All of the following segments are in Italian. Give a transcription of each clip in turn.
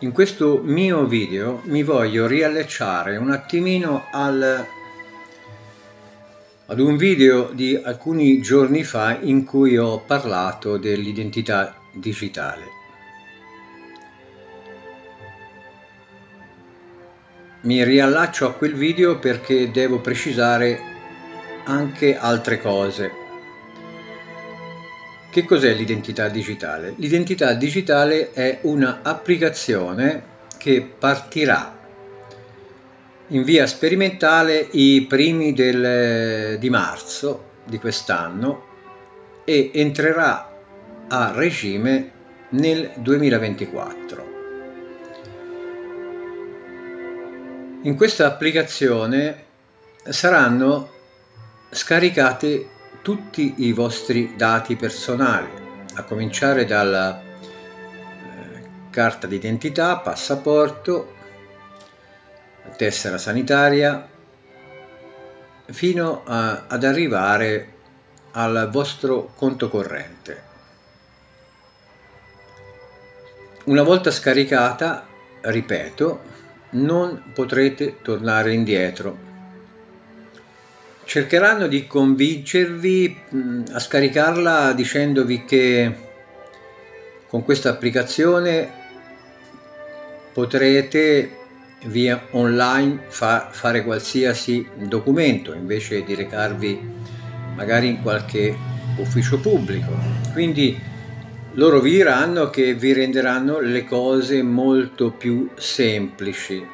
In questo mio video mi voglio riallacciare un attimino al, ad un video di alcuni giorni fa in cui ho parlato dell'identità digitale. Mi riallaccio a quel video perché devo precisare anche altre cose che cos'è l'identità digitale? L'identità digitale è un'applicazione che partirà in via sperimentale i primi del, di marzo di quest'anno e entrerà a regime nel 2024. In questa applicazione saranno scaricate tutti i vostri dati personali, a cominciare dalla eh, carta d'identità, passaporto, tessera sanitaria, fino a, ad arrivare al vostro conto corrente. Una volta scaricata, ripeto, non potrete tornare indietro cercheranno di convincervi a scaricarla dicendovi che con questa applicazione potrete via online fa, fare qualsiasi documento invece di recarvi magari in qualche ufficio pubblico. Quindi loro vi diranno che vi renderanno le cose molto più semplici.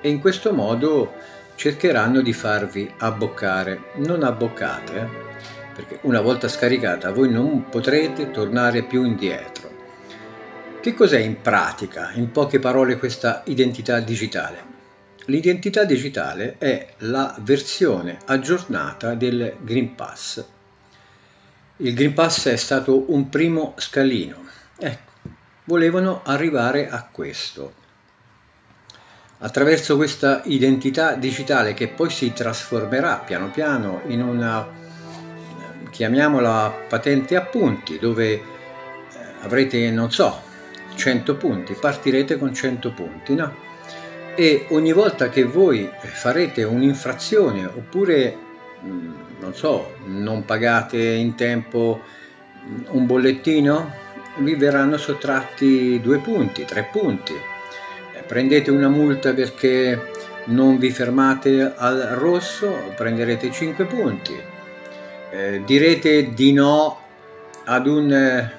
E in questo modo cercheranno di farvi abboccare. Non abboccate, perché una volta scaricata voi non potrete tornare più indietro. Che cos'è in pratica, in poche parole, questa identità digitale? L'identità digitale è la versione aggiornata del Green Pass. Il Green Pass è stato un primo scalino. Ecco, volevano arrivare a questo, Attraverso questa identità digitale che poi si trasformerà piano piano in una, chiamiamola patente a punti, dove eh, avrete, non so, 100 punti, partirete con 100 punti, no? E ogni volta che voi farete un'infrazione oppure, mm, non so, non pagate in tempo mm, un bollettino, vi verranno sottratti due punti, tre punti prendete una multa perché non vi fermate al rosso, prenderete 5 punti. Eh, direte di no ad un eh,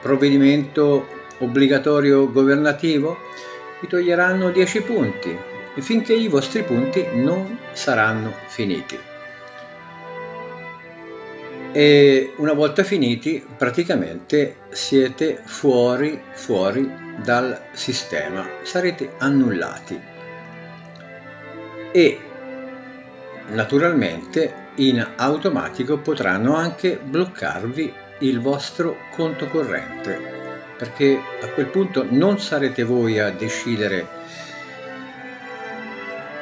provvedimento obbligatorio governativo, vi toglieranno 10 punti finché i vostri punti non saranno finiti. E una volta finiti, praticamente siete fuori, fuori dal sistema, sarete annullati. E naturalmente in automatico potranno anche bloccarvi il vostro conto corrente perché a quel punto non sarete voi a decidere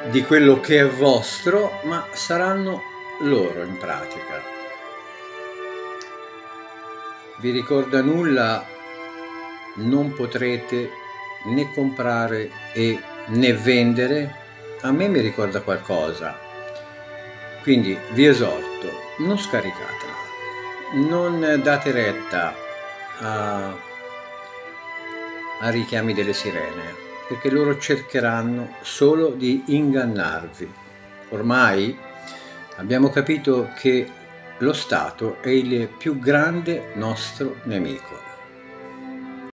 di quello che è vostro ma saranno loro in pratica vi ricorda nulla non potrete né comprare e né vendere, a me mi ricorda qualcosa. Quindi vi esorto, non scaricatela, non date retta a, a richiami delle sirene, perché loro cercheranno solo di ingannarvi. Ormai abbiamo capito che lo Stato è il più grande nostro nemico.